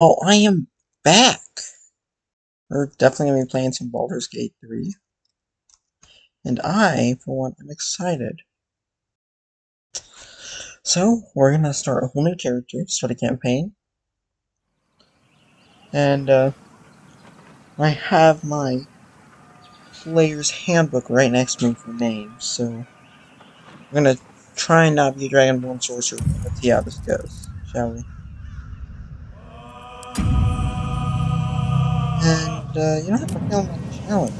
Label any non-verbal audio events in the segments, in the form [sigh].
Oh, I am back! We're definitely going to be playing some Baldur's Gate 3. And I, for one, am excited. So, we're going to start a whole new character, start a campaign. And, uh, I have my player's handbook right next to me for names, so I'm going to try and not be Dragonborn sorcerer. Let's see how this goes, shall we? And, uh, you know, I'm feeling like a challenge.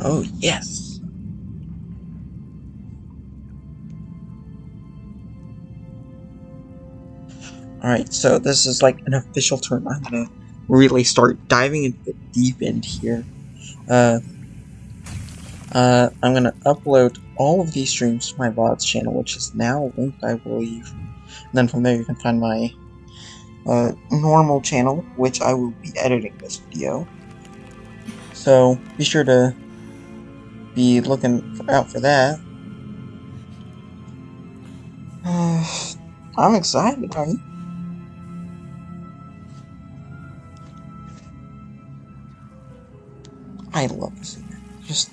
Oh, yes! Alright, so this is like an official term. I'm gonna really start diving into the deep end here. Uh, uh, I'm gonna upload all of these streams to my VODs channel, which is now linked, I believe. And then from there you can find my uh, normal channel, which I will be editing this video. So be sure to be looking out for that. [sighs] I'm excited, are you? I love this. Just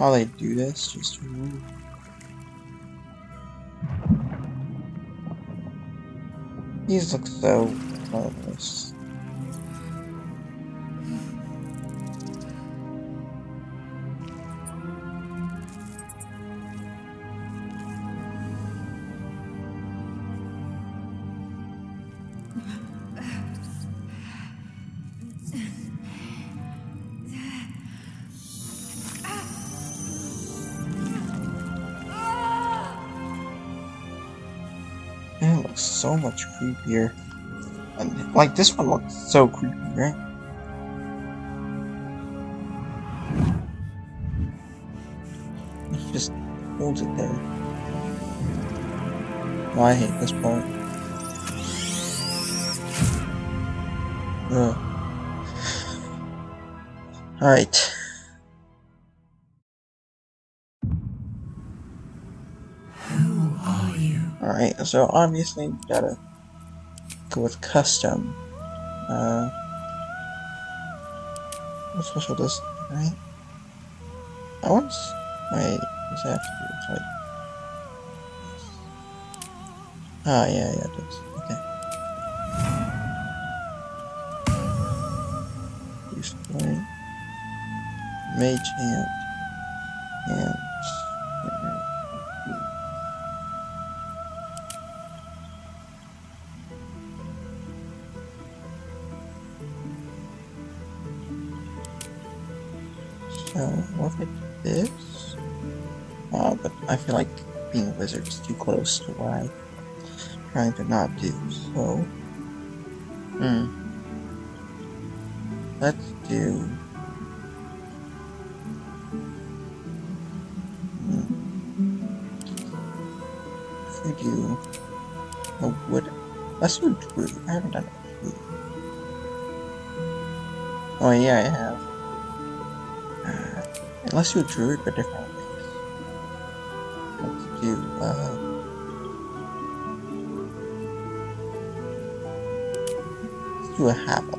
how they do this, just remove. These look so marvelous. So much creepier. And, like, this one looks so creepy, right? Just holds it there. Oh, I hate this part. Alright. So obviously we gotta go with custom. Uh, what special does right? I want. Wait, does that have to do with like? Ah, yeah, yeah, it does. Okay. Use point. Mage hand. And. I feel like being a wizard is too close to what I'm trying to not do, so... Hmm. Let's do... Hmm. If we do... A wood... Let's do druid. I haven't done a druid. Oh yeah, I have. Unless you drew it, but different Do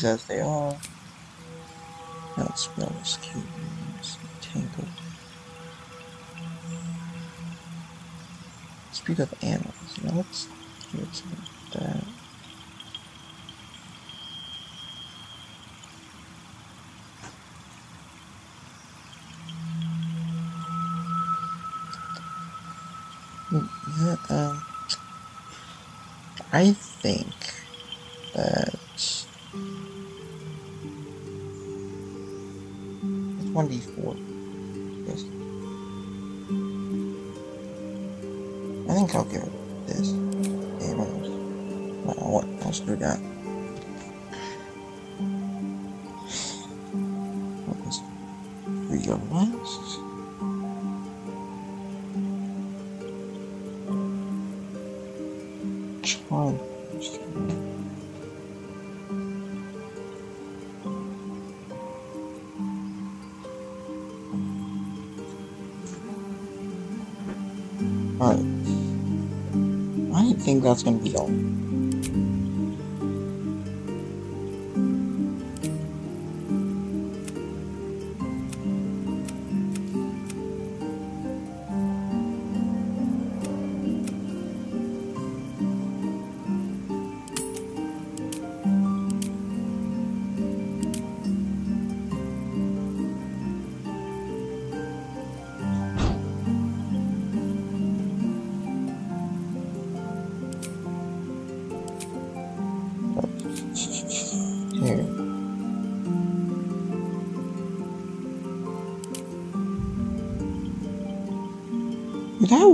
these as they are. Let's spell this cute. Tangled. Speak of animals. Now let's do something like that. Yeah, um, I think 24. Yes. I think I'll give this. Yeah, what else? What else do we got? What is we got last? That's gonna be all.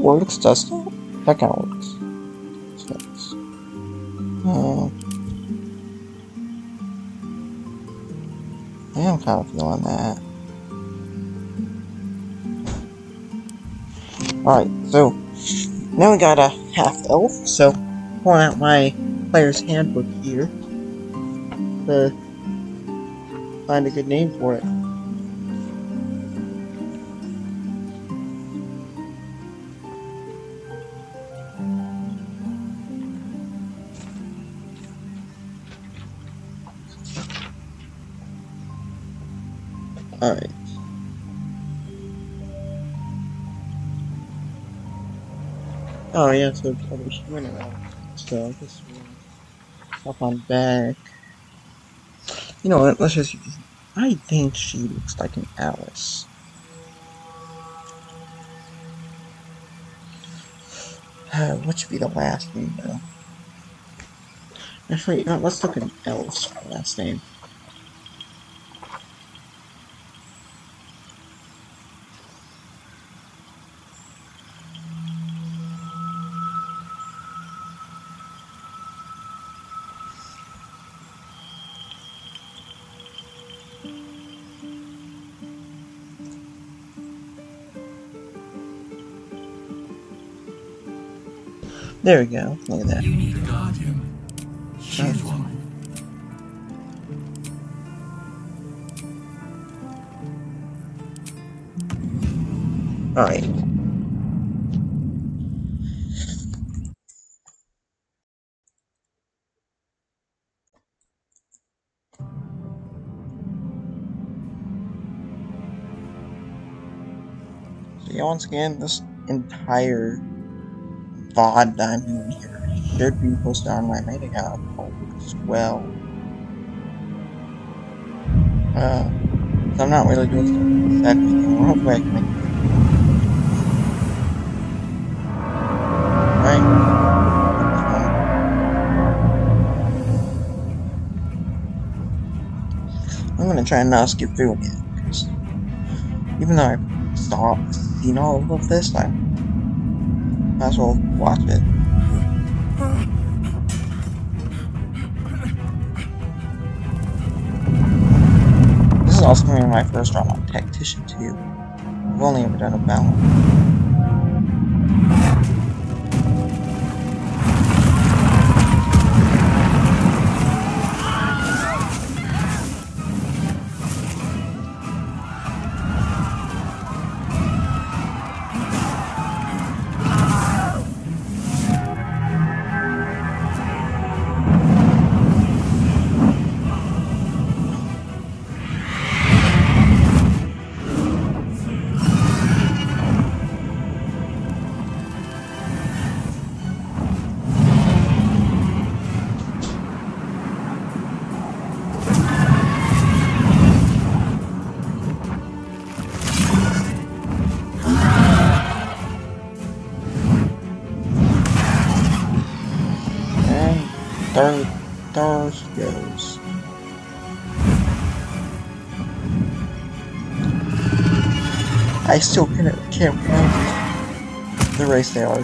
Works, doesn't it? That kind of works. Uh, I am kind of feeling that. Alright, so now we got a half elf, so pulling out my player's handbook here to find a good name for it. Yeah, so other human around. So this one up on back. You know what, let's just I think she looks like an Alice. [sighs] Uh, what should be the last name though? Actually, no, let's look at Alice last name. There we go. Look at that. You need a guardian. Choose one. Alright. So yeah, once again, this entire VOD I'm doing here should be posted on my main account as well. Uh, so I'm not really doing that anymore. Hopefully I can make I'm gonna try and not skip through again, because even though I've stopped seeing all of this, I might as well watch it. This is also gonna be my first run on Tactician too. I've only ever done a balance. They are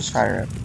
there's fire everywhere.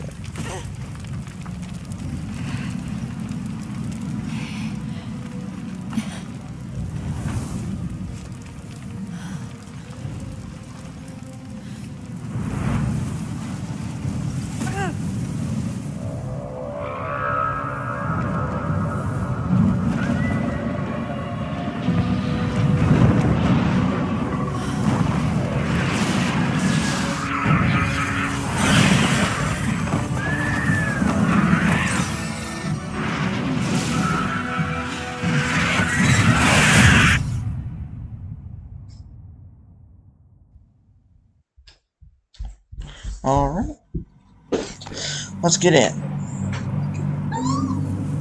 Let's get in.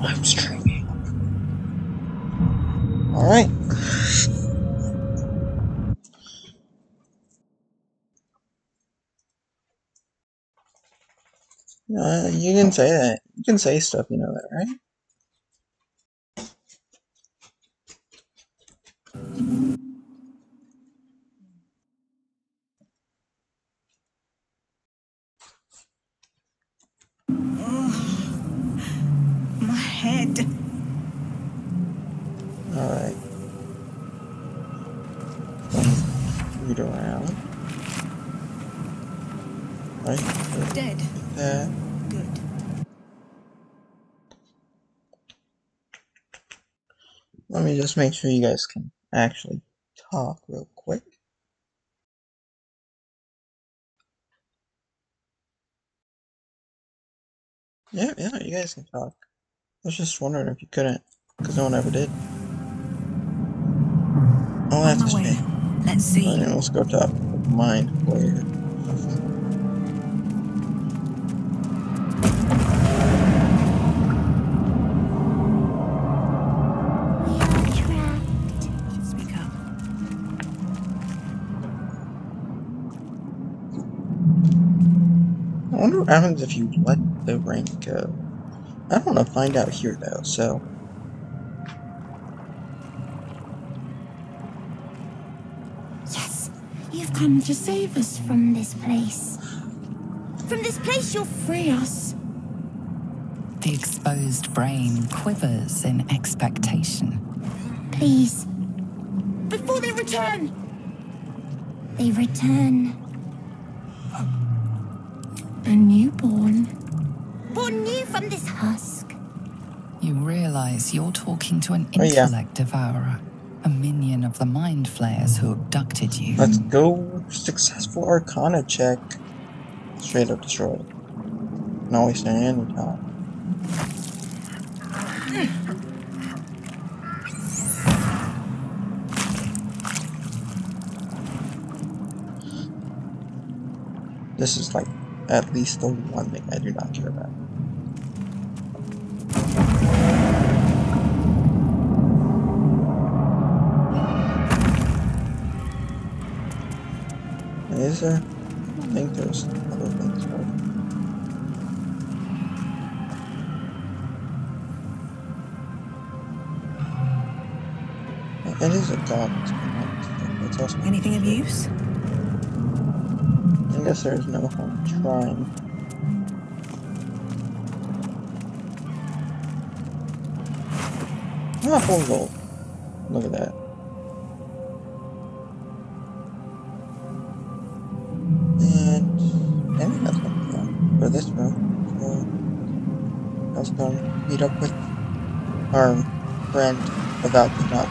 I'm streaming. Alright. Uh, you can say that. You can say stuff, you know that, right? [sighs] My head. Alright. Read around. Right? like Dead. That. Good. Let me just make sure you guys can actually talk real quick. Yeah, yeah, you guys can talk. I was just wondering if you couldn't, because no one ever did. Oh, that's a shame. Let's see. Anyway, let's go top mind player. Speak up. I wonder what happens if you let the rank go. I don't want to find out here though, so. Yes, you've come to save us from this place. From this place, you'll free us. The exposed brain quivers in expectation. Please. Before they return. They return. A newborn. Born new from this husk. You realize you're talking to an Oh, yeah. intellect devourer, a minion of the mind flayers who abducted you. Let's go successful arcana check. Straight up destroyed. Not wasting any time. This is like at least the one thing I do not care about. is there? I think there's other things. Right? It is a. It's also anything of use. I guess there's no harm trying. Ah, full gold. About the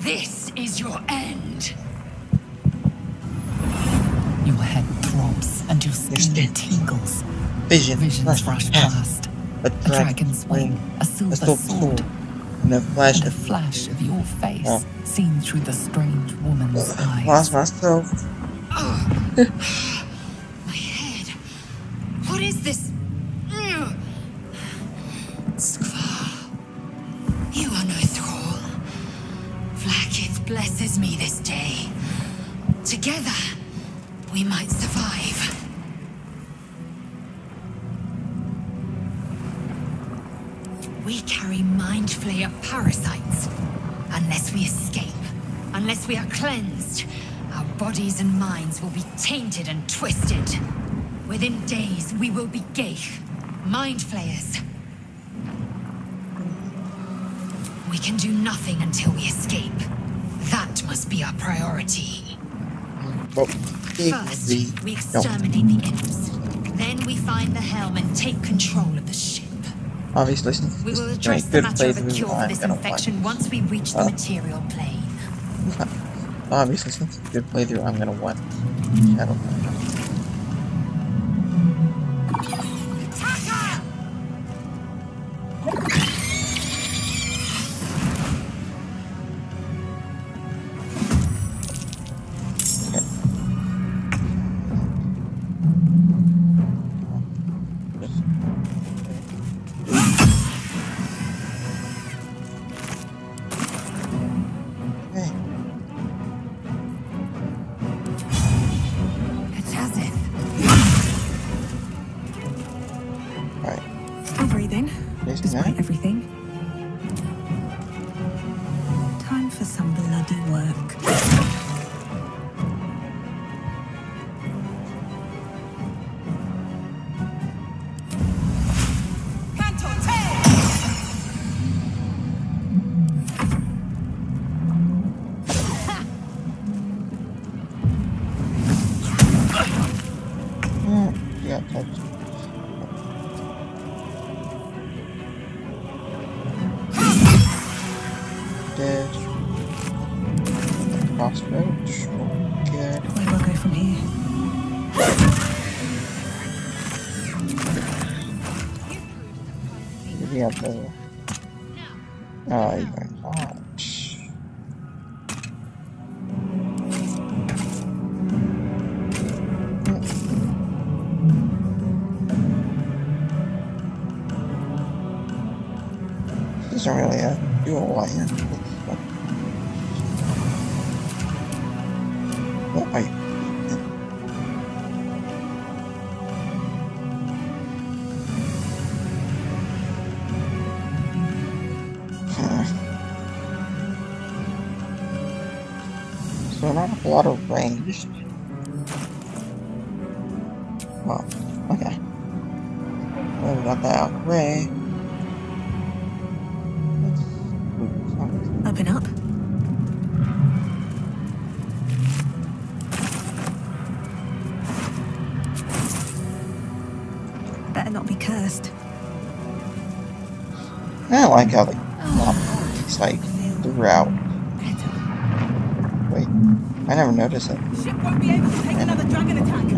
This is your end. Your head throbs and your skin skin. tingles. Vision, Visions flash rush past. past. A A dragon's wing, a silver a sword, sword, and a flash and a of flash of your face Oh. seen through the strange woman's eyes. lost myself. [laughs] cleansed, our bodies and minds will be tainted and twisted. Within days, we will be ghaik, mind flayers. We can do nothing until we escape. That must be our priority. First, we exterminate the imps. Then we find the helm and take control of the ship. Obviously, We will address the matter of a cure for this infection once we reach the material plane. [laughs] Obviously, since it's a good playthrough, I'm gonna want Shadow. Isn't really a dual you? So not a lot of range. Never noticed it.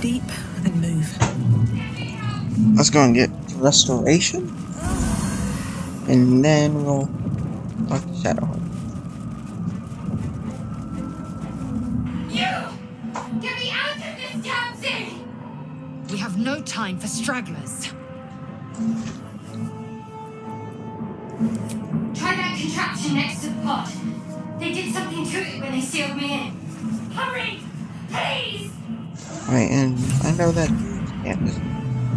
Deep and move. Let's go and get restoration. And then we'll talk to Shadowheart. You! Get me out of this damn thing! We have no time for stragglers. Try that contraption next to the pod. They did something to it when they sealed me in. Hurry! Please! Right, and I know that can't just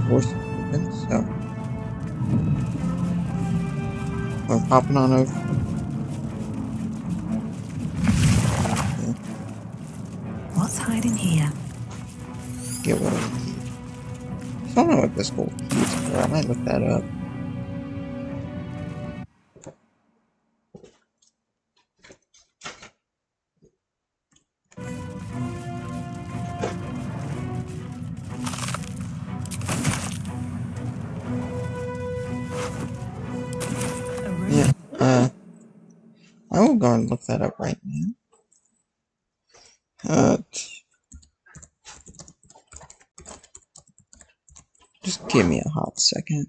force open, so. We're popping on over. What's hiding here? Get what we need. I don't know what this whole key is for. I might look that up. Look that up right now. Uh, just give me a hot second.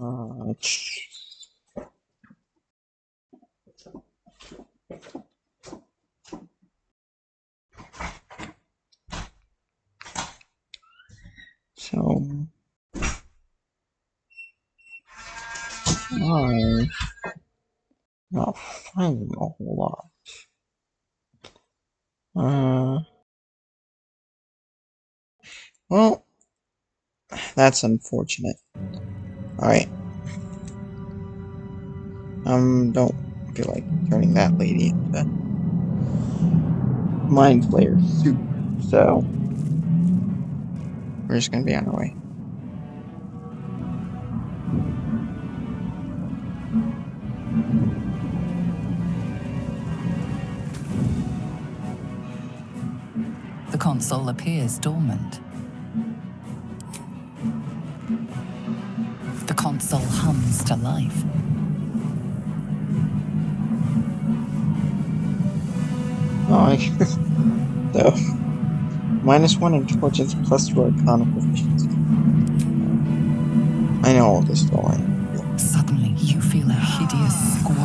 Uh, so I not finding a whole lot. Uh, well, that's unfortunate. Alright. Um, don't feel like turning that lady into Mind Flayer soup, so we're just gonna be on our way. The console appears dormant. Console hums to life. Oh, I [laughs] so minus one intelligence plus two arcana proficiency. I know all this though. Suddenly, you feel a hideous squirming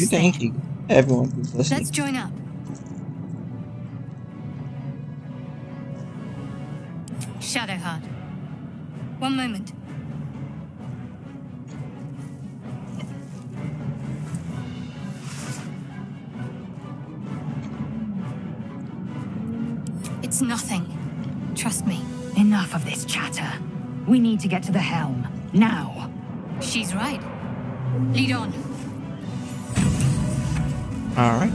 to get But I off do this thank you, everyone who's listening. Let's join up. Shadowheart. One moment. It's nothing. Trust me. Enough of this chatter. We need to get to the helm. Now. She's right. Lead on. Alright.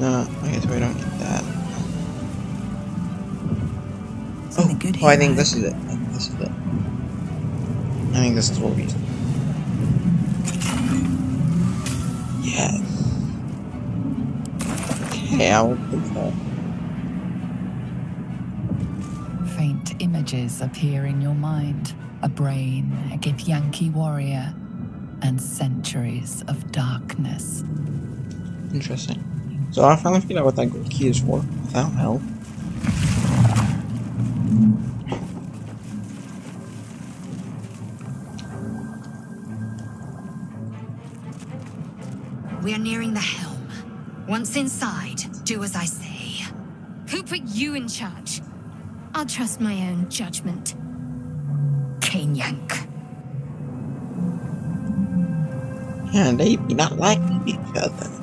No, I guess we don't get that. Oh, good Oh, I think this is it. I think this is it. I think this is what we Yes. Okay, I will put that. Faint images appear in your mind. A brain, a Githyanki warrior, and centuries of darkness. Interesting. So I finally figured out what that gold key is for, without help. We are nearing the helm. Once inside, do as I say. Who put you in charge? I'll trust my own judgment. Cane And they be not liking each other.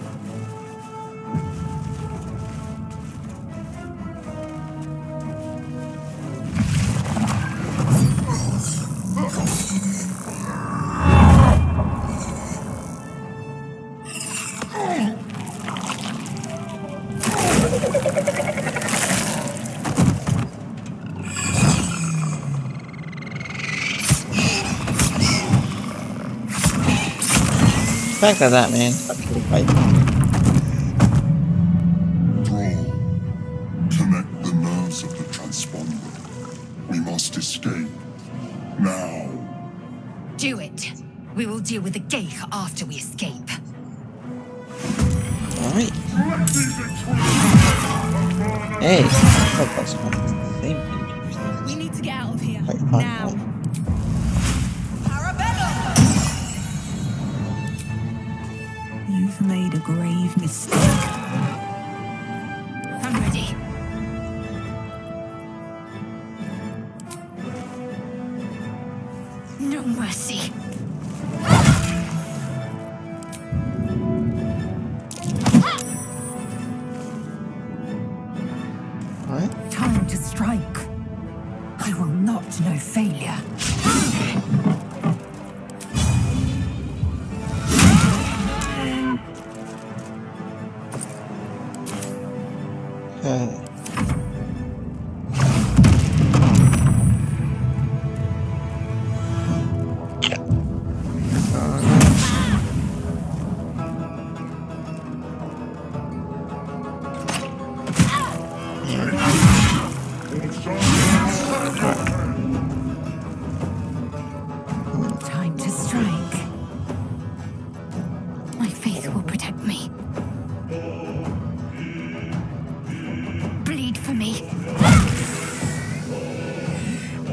Back to that man. Fight.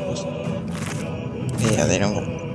Yeah, they don't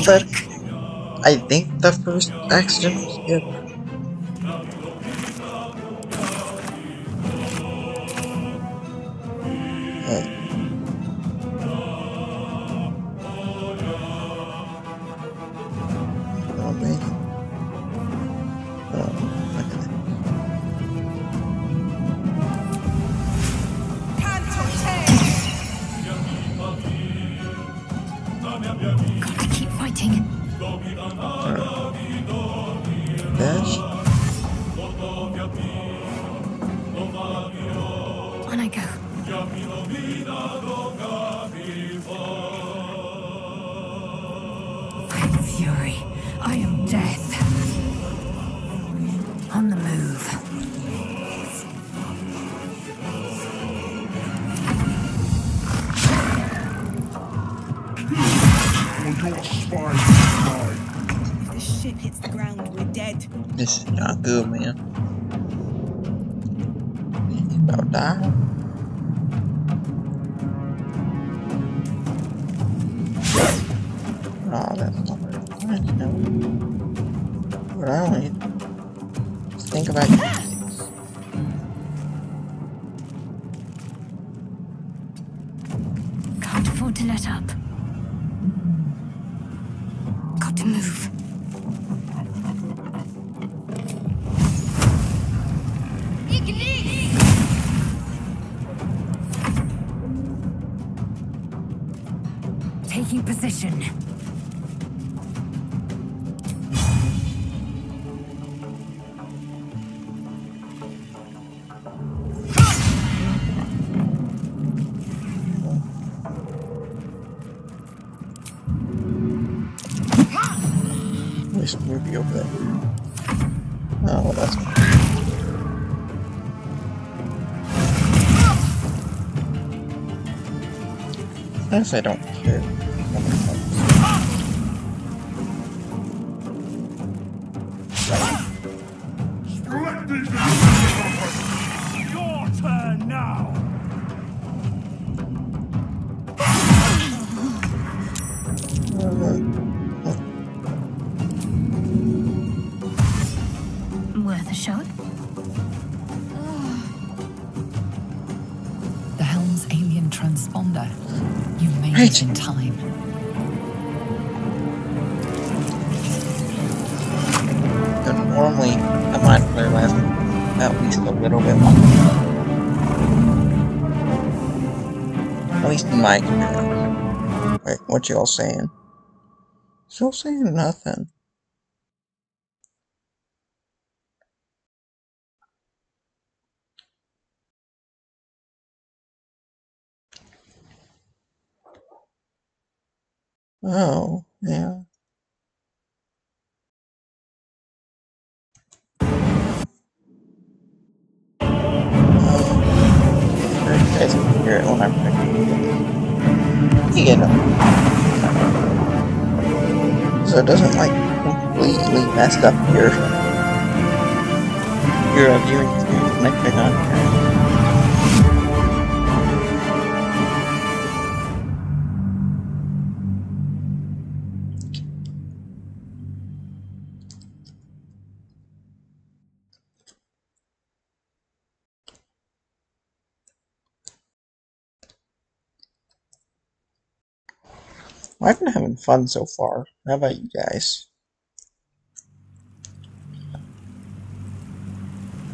That. I think the first accident was Position. Over there. Oh, that's I don't care. What y'all saying? Still saying nothing. Oh, yeah. It doesn't like completely messed up your your viewing experience when Well, I've been having fun so far. How about you guys?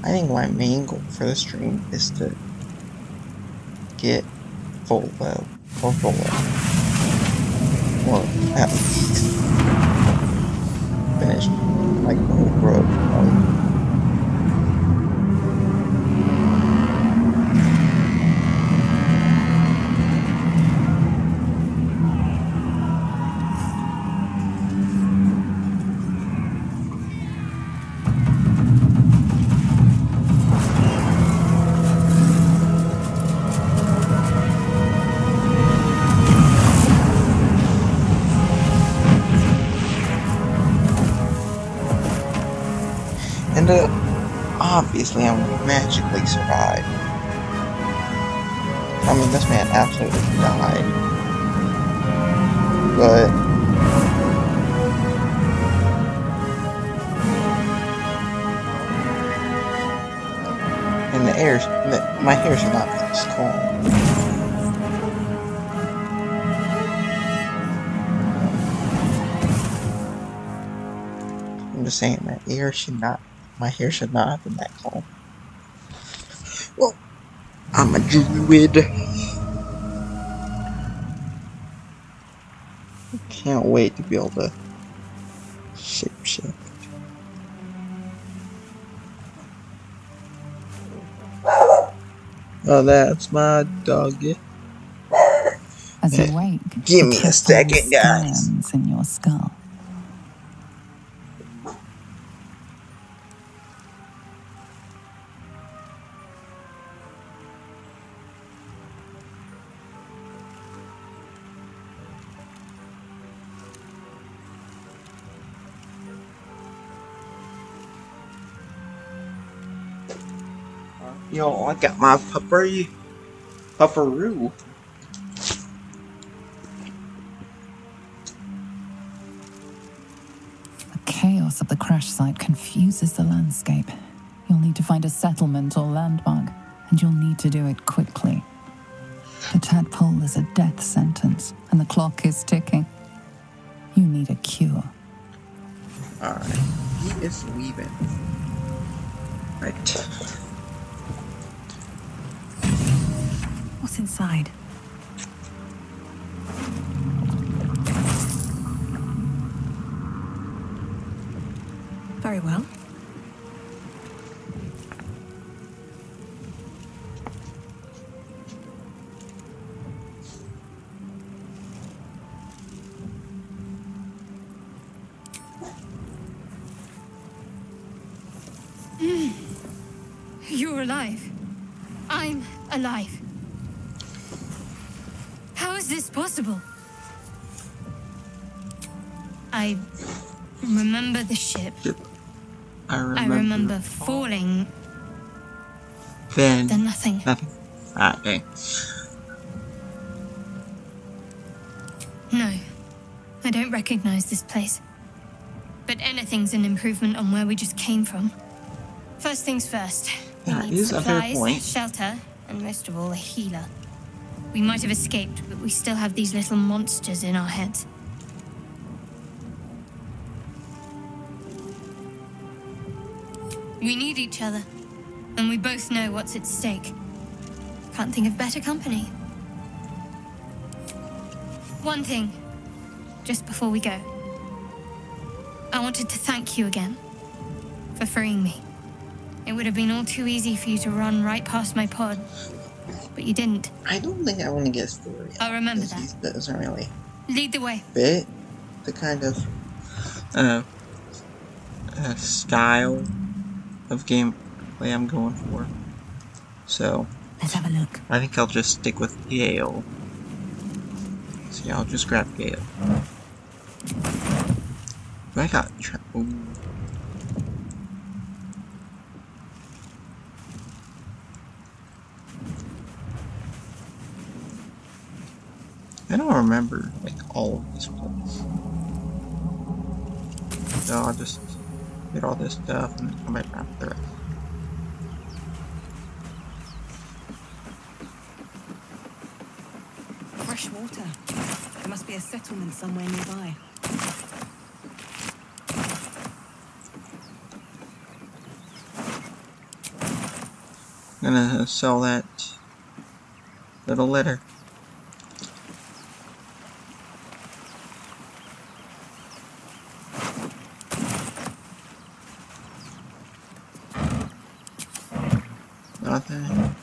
I think my main goal for the stream is to get full low or full low. Or at least finish like the whole road. And uh, obviously I'm magically survived. I mean, this man absolutely died. But... And the air, the, my hairs should not this cold. I'm just saying, my hair should not, my hair should not have been that calm. Well, I'm a druid. Can't wait to be able to shapeshift. Oh, that's my doggy. As you wake, give me a second, guys. stands in your skull. Yo, I got my puppery, pufferoo. The chaos of the crash site confuses the landscape. You'll need to find a settlement or landmark, and you'll need to do it quickly. The tadpole is a death sentence, and the clock is ticking. You need a cure. Alright, he is leaving. Right. What's inside? Very well. I remember the ship. I remember. I remember falling, Then. then nothing. Nothing. Ah, okay. No, I don't recognize this place. But anything's an improvement on where we just came from. First things first. We That need is a fair supplies, point. shelter, and most of all, a healer. We might have escaped, but we still have these little monsters in our heads. We need each other, and we both know what's at stake. Can't think of better company. One thing, just before we go. I wanted to thank you again for freeing me. It would have been all too easy for you to run right past my pod, but you didn't. I don't think I want to get story. I'll remember that. He doesn't really Lead the way. Bit the kind of uh, uh style of gameplay I'm going for. So Let's have a look. I think I'll just stick with Gale. See, I'll just grab Gale. Do I got tra- ooh. I don't remember like all of this place. So I'll just get all this stuff and then come back around for the rest. Fresh water. There must be a settlement somewhere nearby. I'm gonna sell that little letter. Nothing.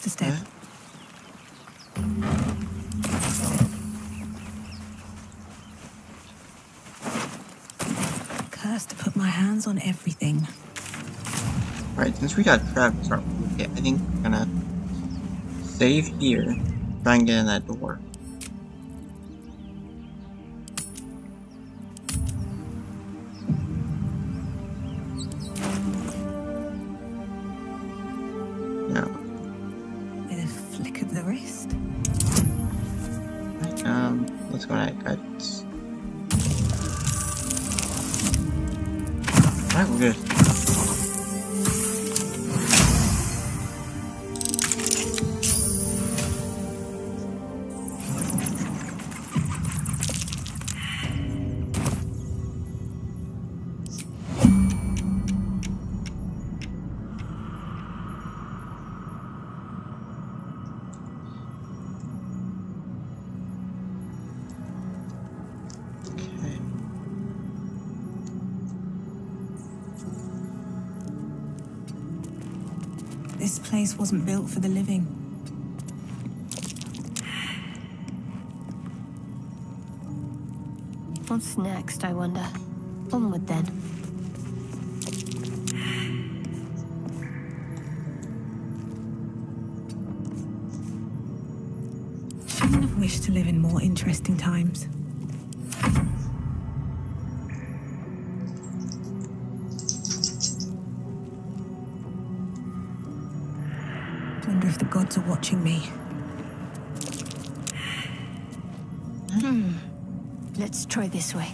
Don't a step. Yeah. Cursed to put my hands on everything. Right, since we got Travis? Okay, I think we're gonna save here, try and get in that door. Alright, we're good. Wasn't built for the living. What's next, I wonder? Onward then. Shouldn't have wished to live in more interesting times. Watching me. Hmm. Let's try this way.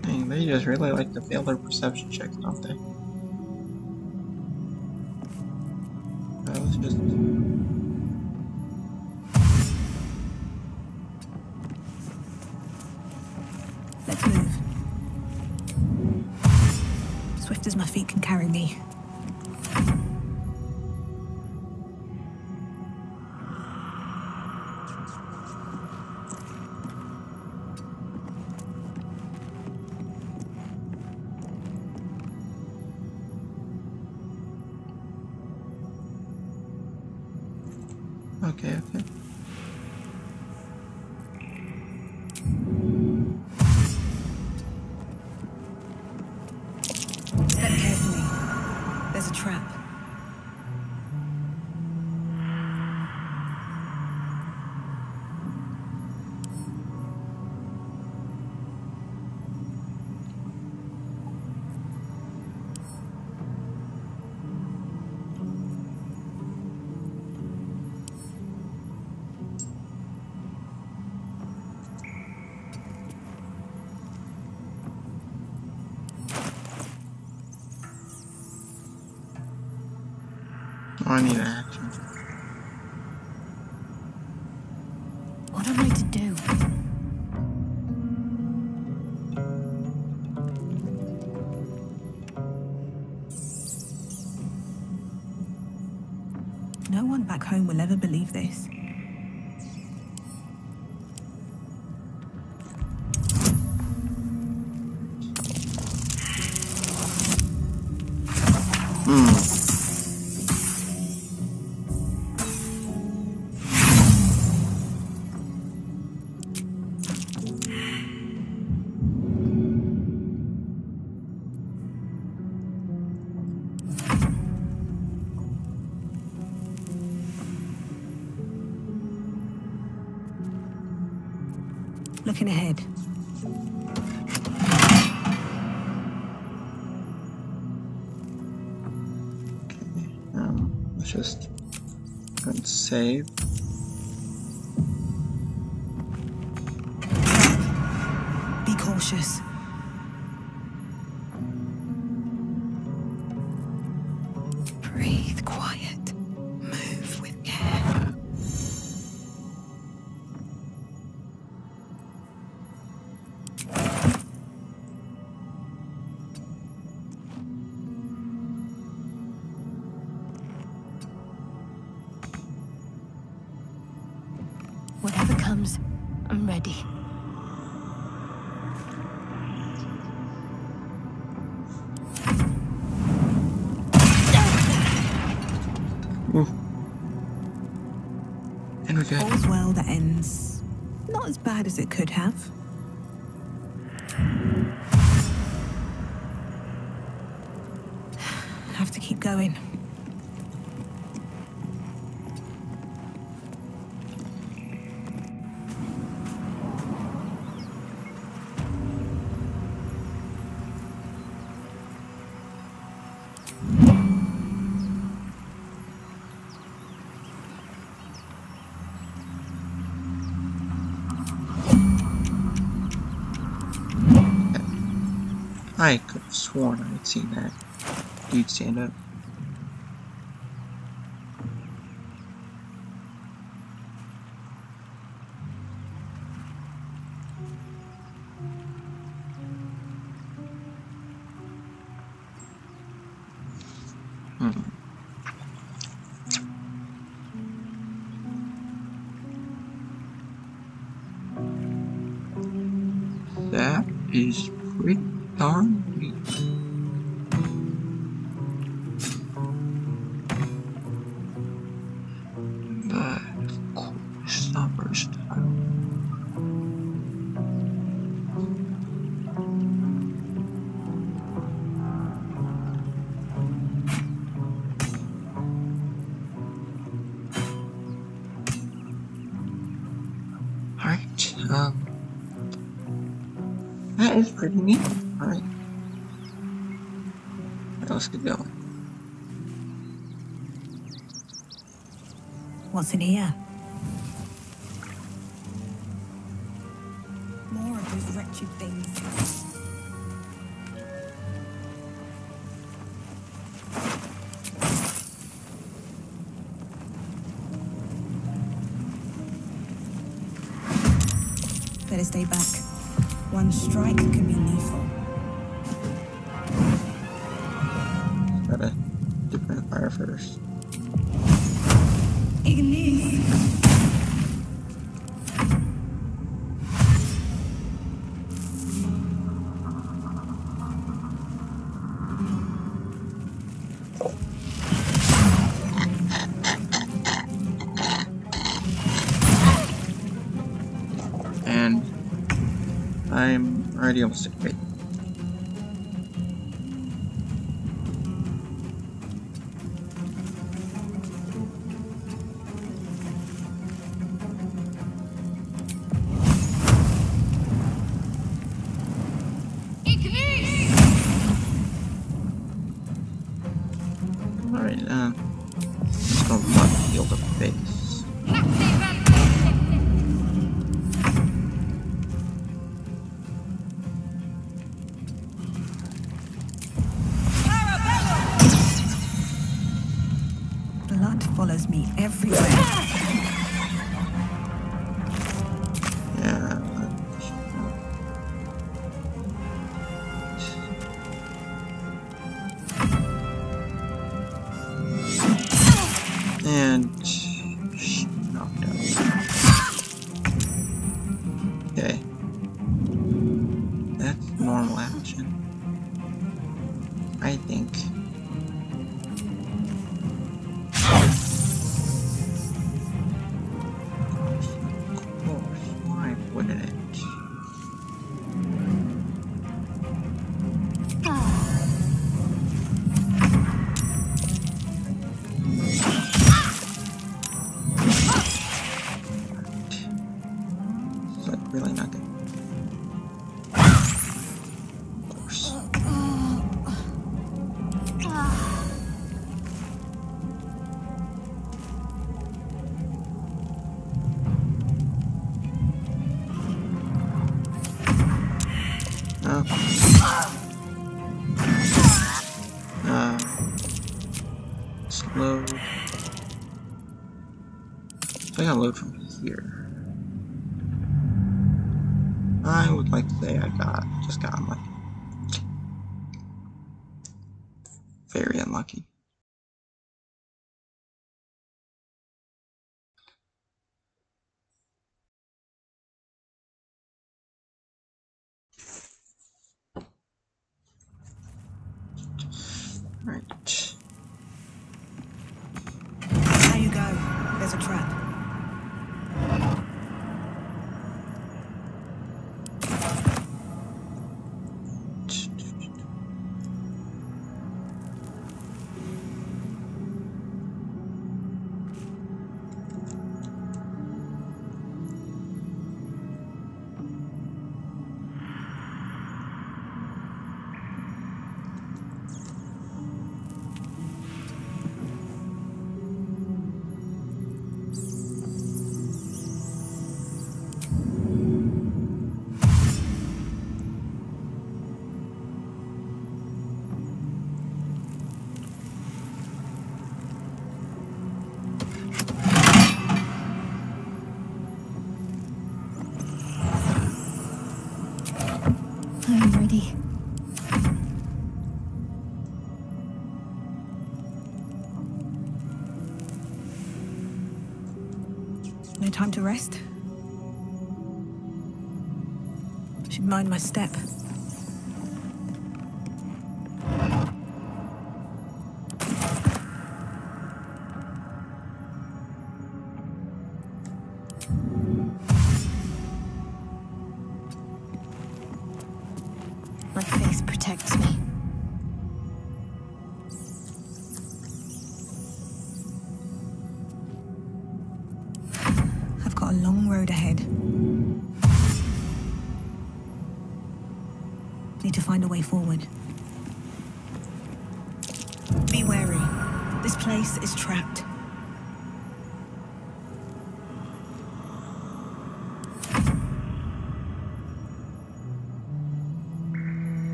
Dang, they just really like to fail their perception checks, don't they? Home will ever believe this. Looking ahead. Um, let's just and save. Bad as it could have. Have sworn I had seen that dude stand up. Hmm. that is pretty Darn me. In here. Maria, você bem. mind my step. Need to find a way forward. Be wary. This place is trapped.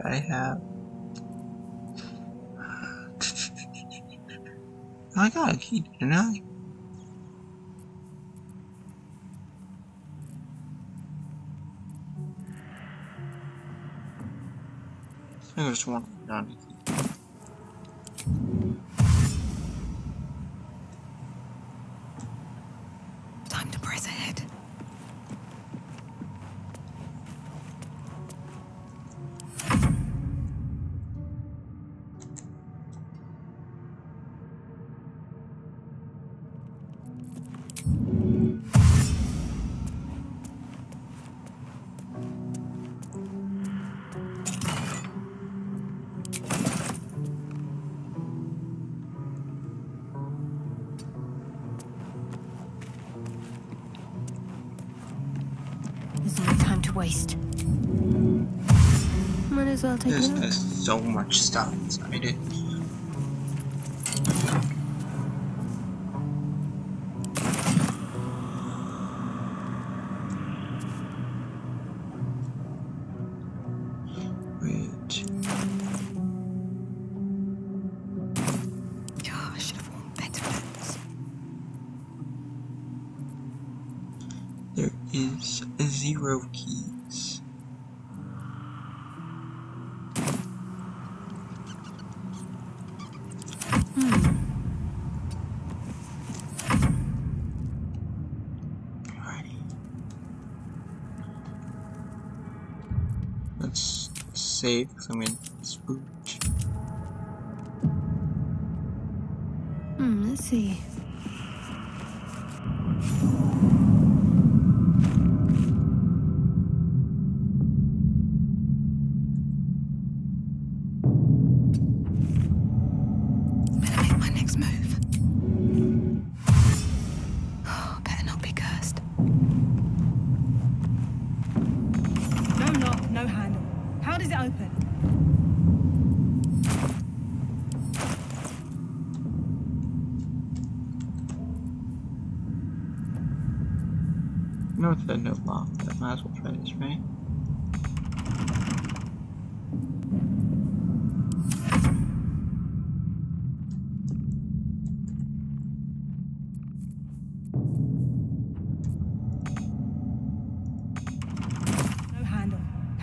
I have. [sighs] I got a key, didn't I? I think there's one down here. There's, there's so much stuff inside it.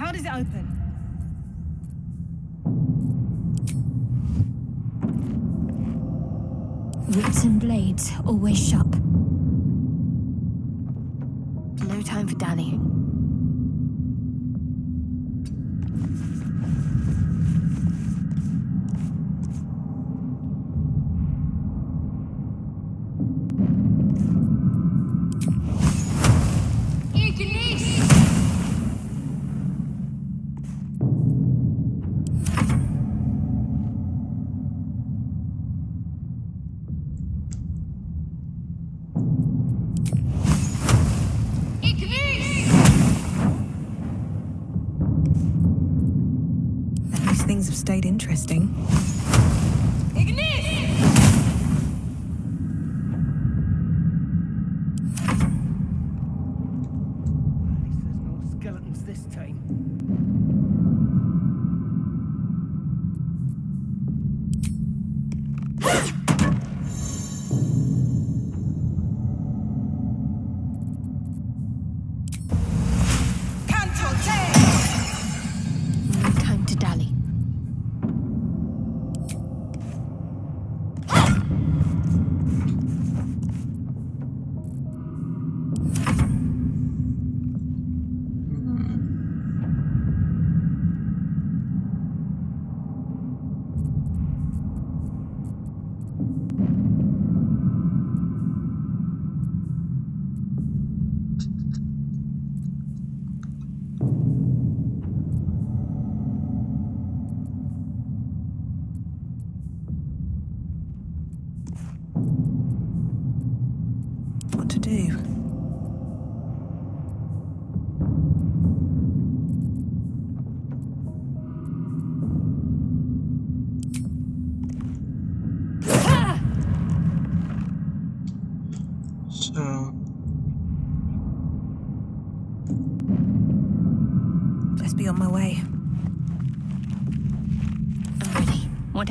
How does it open? Roots and blades, always sharp. No time for dallying.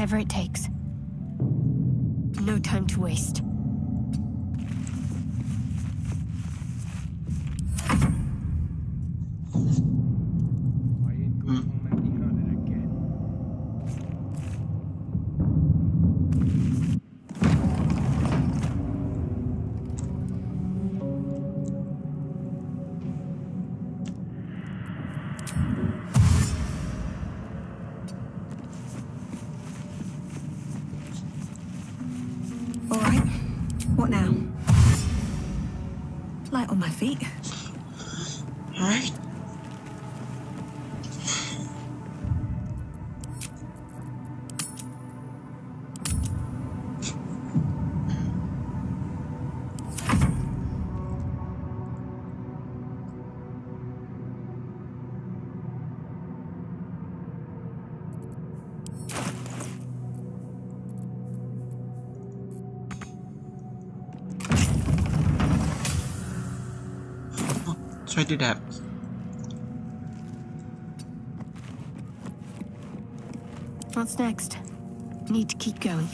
whatever it takes. What now? Light on my feet. All right. did. What's next? Need to keep going.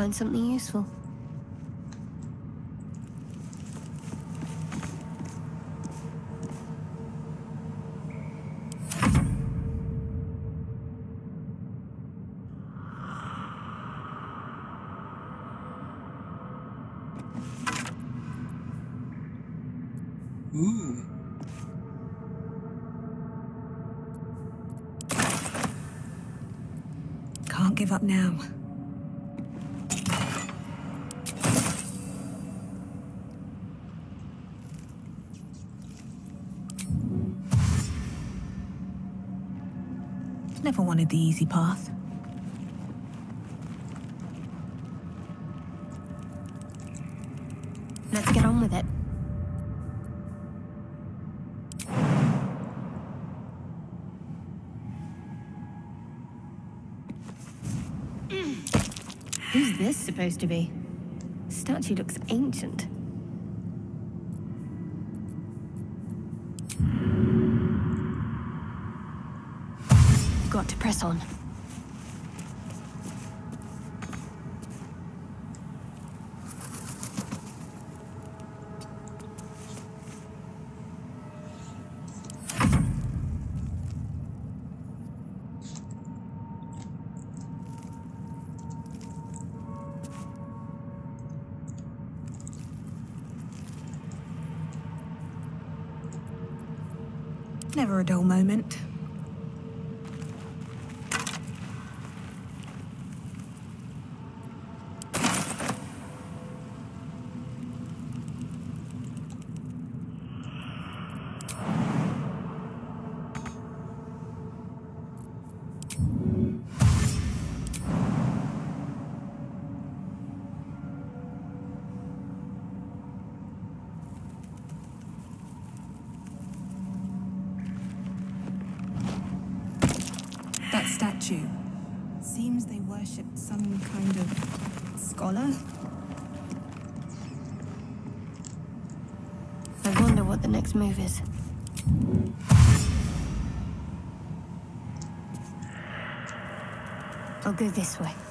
Find something useful. Wanted the easy path. Let's get on with it. Who's this supposed to be? Statue looks ancient. Got to press on. Never a dull moment. That statue. Seems they worshipped some kind of scholar. I wonder what the next move is. I'll go this way.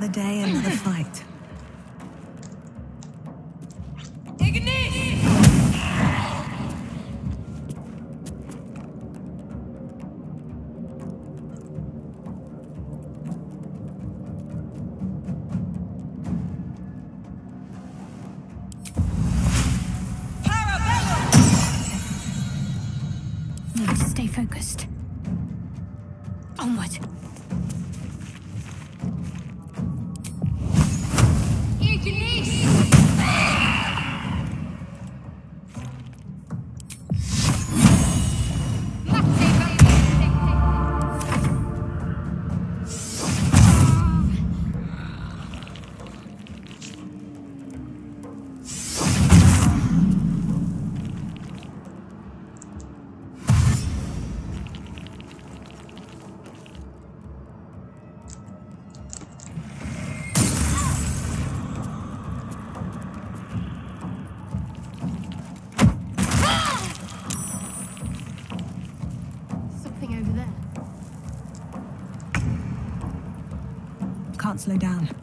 Another day, another [laughs] fight. Need to stay focused. Onward. Slow down.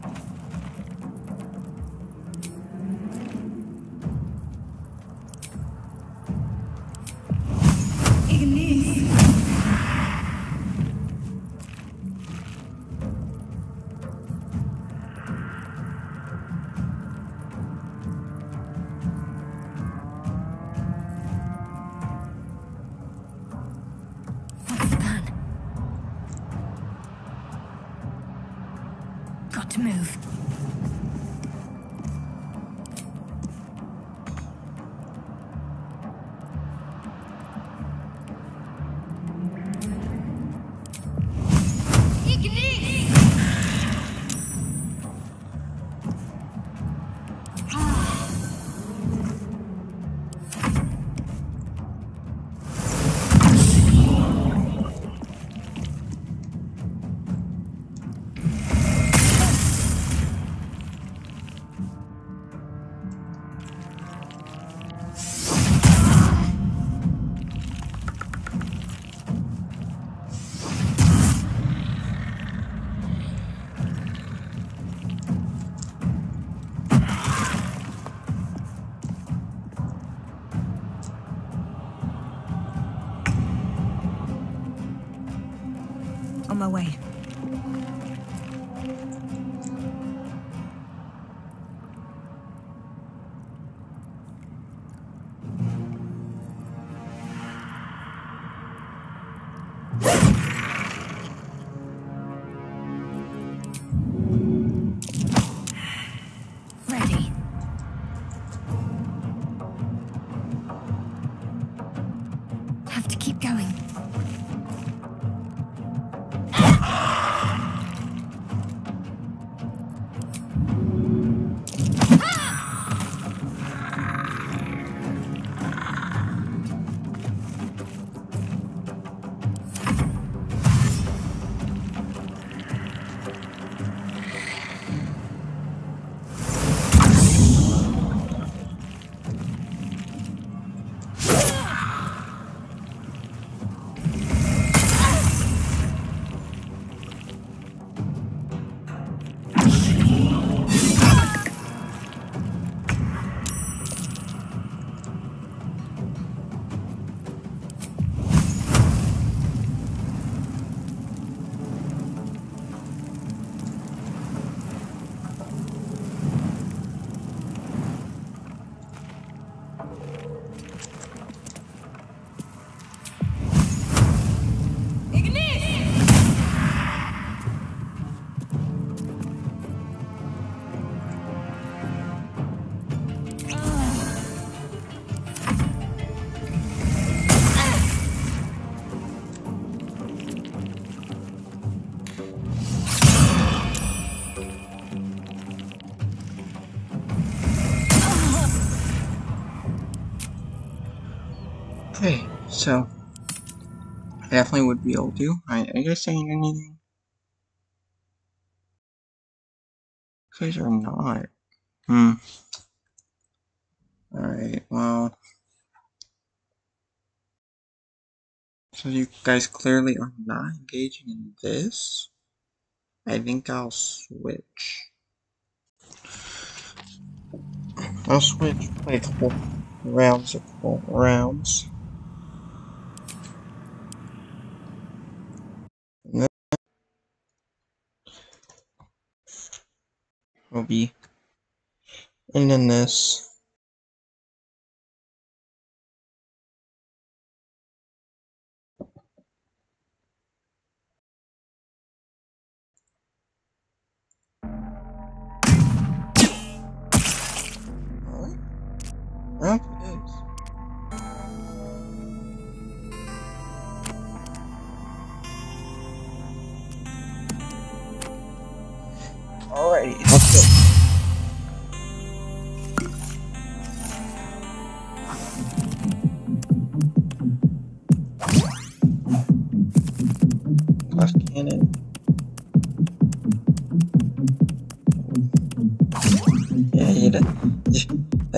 So I definitely would be able to. Are, are you guys saying anything? You guys are not. Hmm. Alright, well. So you guys clearly are not engaging in this. I think I'll switch. I'll switch, play a couple rounds, a couple rounds. We'll be ending this. Well, Alrighty, let's [laughs] go.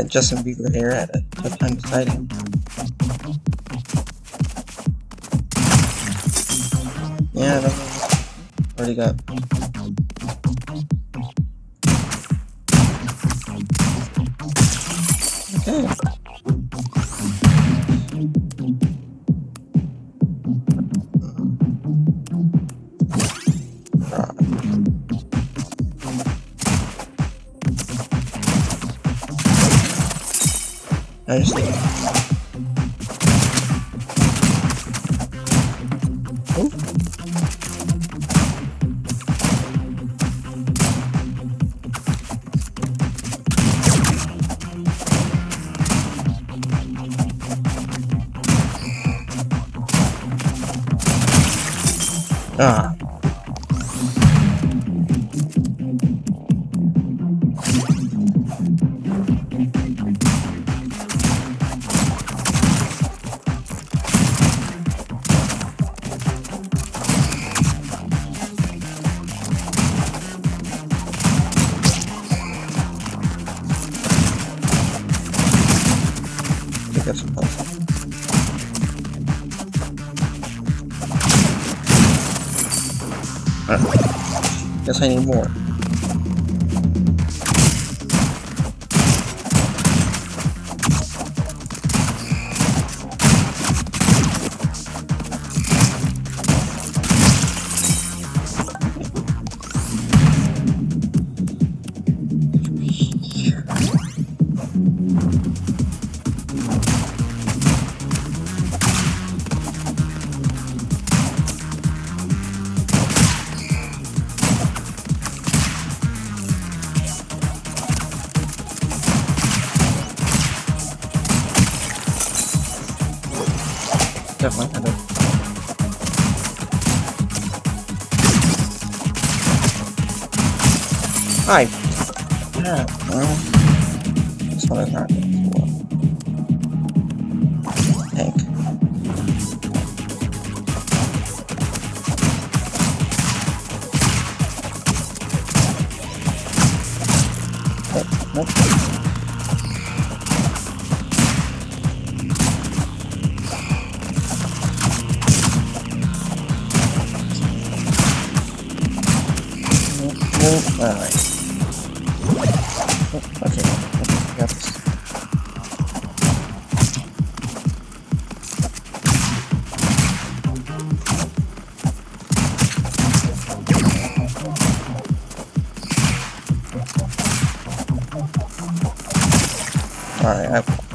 Justin Bieber hair had a tough time deciding. Yeah, I. Already got. Alright. Okay. okay. Alright,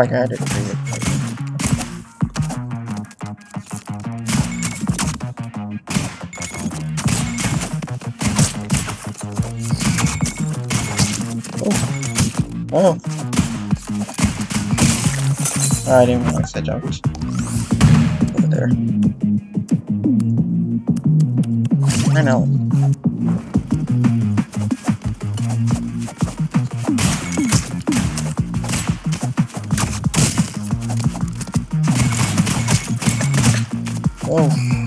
I it. Oh. oh. I didn't realize I jumped. Over there. Oh.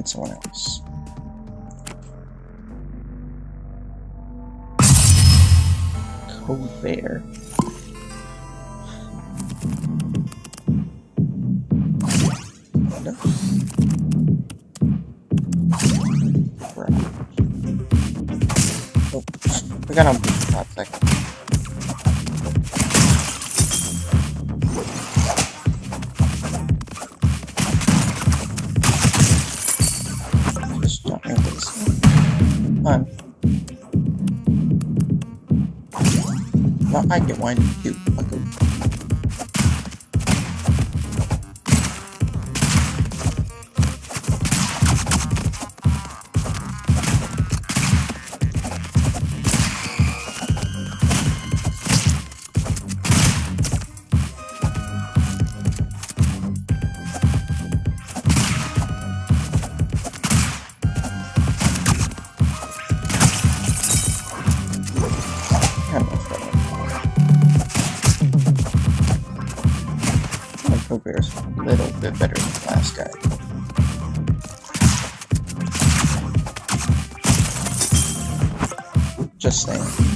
Yeah, let's play Just saying.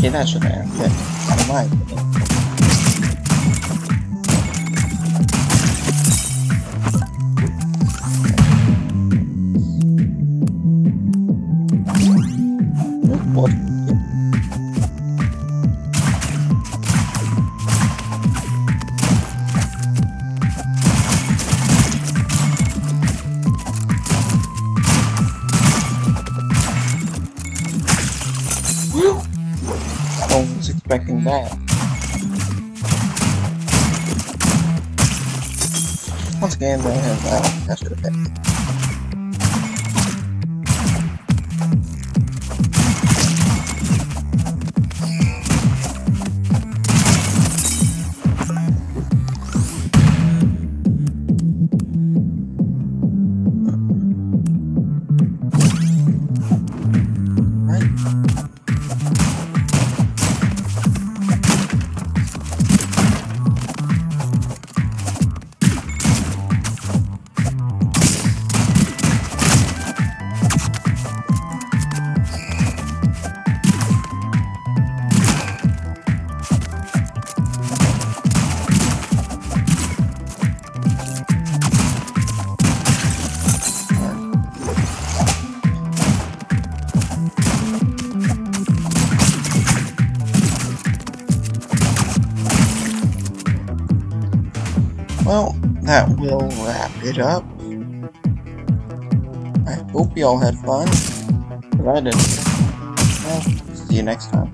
Okay, that should have answered. Never mind. it up. I hope y'all had fun. If I did, well, see you next time.